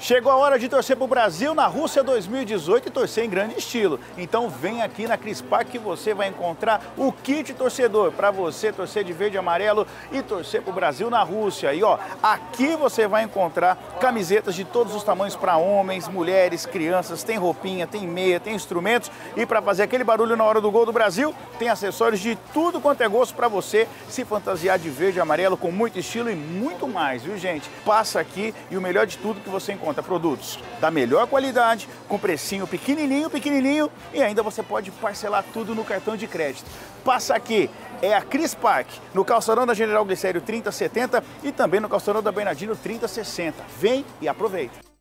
Chegou a hora de torcer para o Brasil na Rússia 2018 e torcer em grande estilo. Então vem aqui na Crispac que você vai encontrar o kit torcedor para você torcer de verde e amarelo e torcer para o Brasil na Rússia. E ó, aqui você vai encontrar camisetas de todos os tamanhos para homens, mulheres, crianças, tem roupinha, tem meia, tem instrumentos e para fazer aquele barulho na hora do gol do Brasil, tem acessórios de tudo quanto é gosto para você se fantasiar de verde e amarelo com muito estilo e muito mais, viu gente? Passa aqui e o melhor de tudo que você encontra encontra produtos da melhor qualidade, com precinho pequenininho, pequenininho e ainda você pode parcelar tudo no cartão de crédito. Passa aqui, é a Cris Park, no calçadão da General Glicério 3070 e também no calçadão da Bernardino 3060. Vem e aproveita!